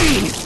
Ugh!